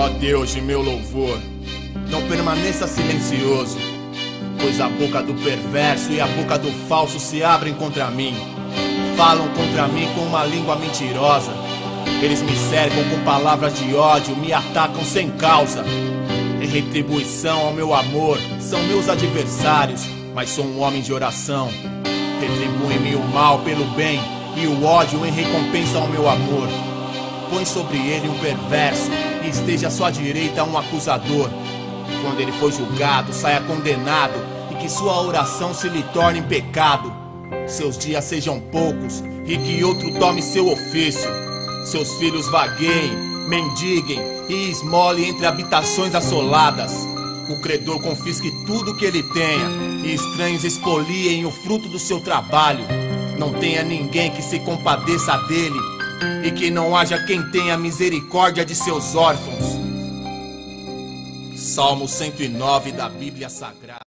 Ó Deus de meu louvor, não permaneça silencioso, pois a boca do perverso e a boca do falso se abrem contra mim. Falam contra mim com uma língua mentirosa. Eles me cercam com palavras de ódio, me atacam sem causa. Em retribuição ao meu amor, são meus adversários, mas sou um homem de oração. Retribui-me o mal pelo bem e o ódio em recompensa ao meu amor. Põe sobre ele um perverso esteja à sua direita um acusador. Quando ele for julgado, saia condenado e que sua oração se lhe torne pecado. Seus dias sejam poucos e que outro tome seu ofício. Seus filhos vagueiem, mendiguem e esmolem entre habitações assoladas. O credor confisque tudo que ele tenha e estranhos expoliem o fruto do seu trabalho. Não tenha ninguém que se compadeça dele e que não haja quem tenha misericórdia de seus órfãos. Salmo 109 da Bíblia Sagrada.